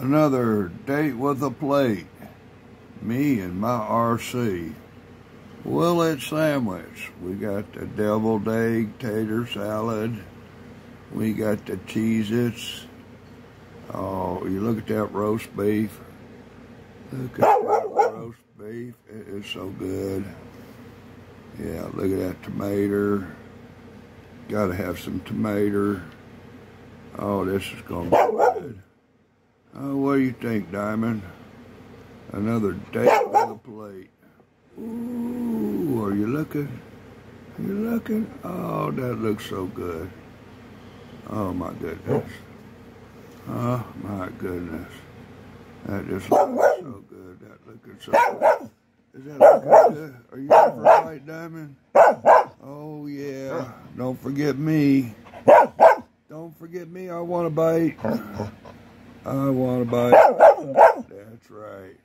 Another date with a plate. Me and my RC. Willet sandwich. We got the deviled egg tater salad. We got the Cheez-Its. Oh, you look at that roast beef. Look at that roast beef. It is so good. Yeah, look at that tomato. Gotta have some tomato. Oh, this is gonna be good. Oh, what do you think, Diamond? Another date with a plate. Ooh, are you looking? Are you looking? Oh, that looks so good. Oh, my goodness. Oh, my goodness. That just looks so good. That looking so good. Is that looking good? Are you for a Diamond? Oh, yeah. Don't forget me. Don't forget me. I want a bite. I want a bite. That's right.